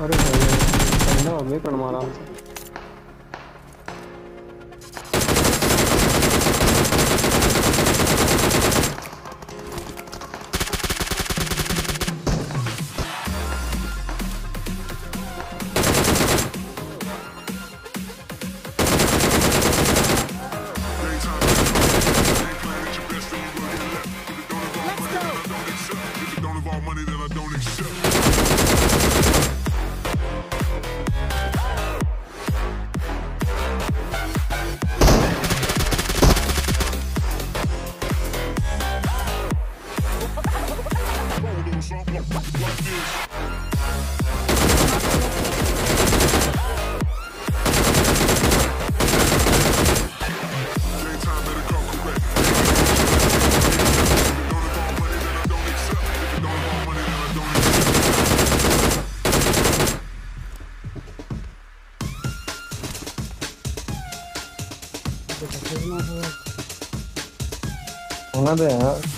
अरे भाई हो गया कण मारा money that I don't accept. Like this. Daytime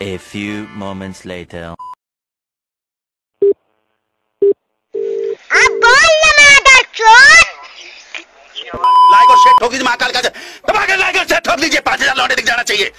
A few moments later. अब बोल ना मादर चोद लाइक और शेयर ठोक दीजिए महाकाल का दबा के लाइक और शेयर ठोक दीजिए पांच हजार लौटे दिख जाना चाहिए